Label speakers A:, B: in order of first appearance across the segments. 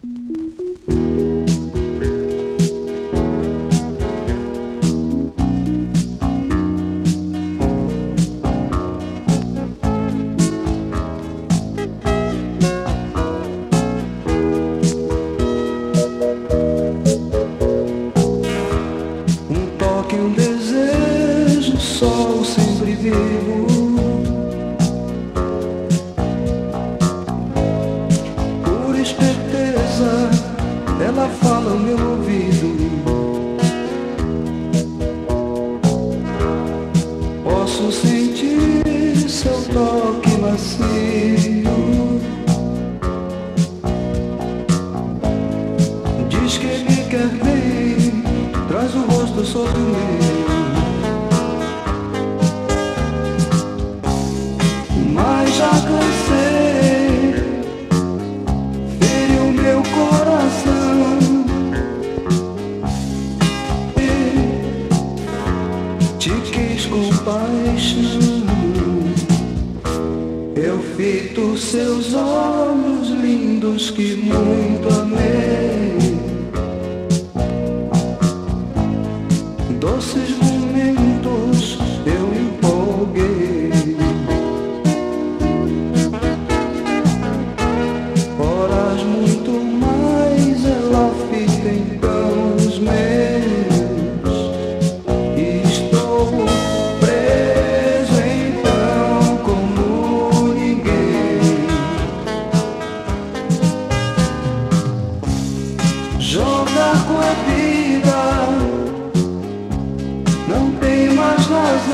A: Um toque, um desejo, sol sempre vivo. Ela fala no meu ouvido. Posso sentir seu toque macio. Diz que me quer bem, traz o rosto sobre o Eu fito seus olhos lindos que muito amei. Doces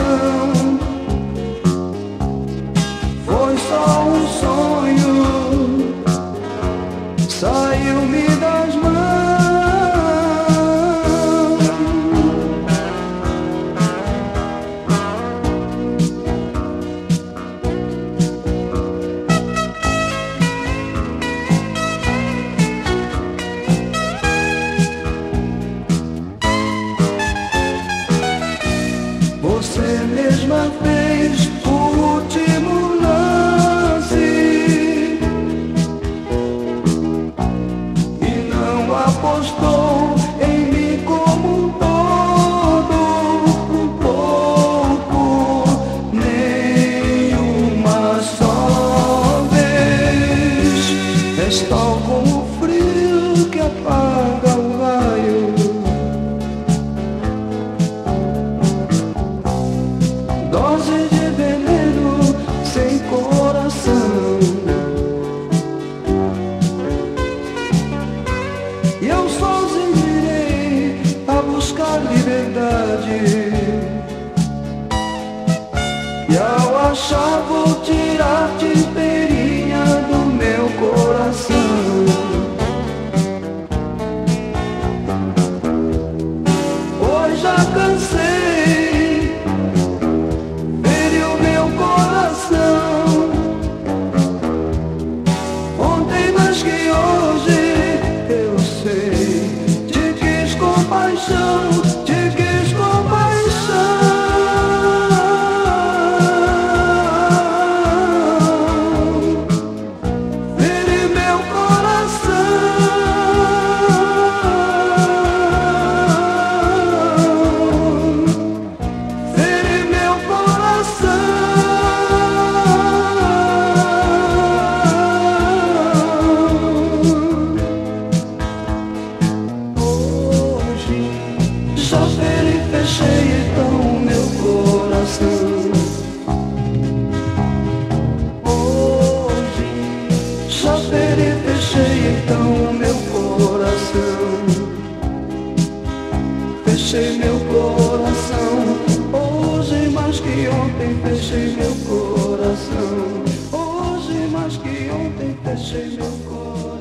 A: you. Apaga o raio. Dose de veneno sem coração. E eu sozinho irei a buscar liberdade. E ao achar vou tirar-te fechei então meu coração. Hoje já feri, fechei então meu coração. Fechei meu coração Hoje mais que ontem fechei meu coração Hoje mais que ontem fechei meu coração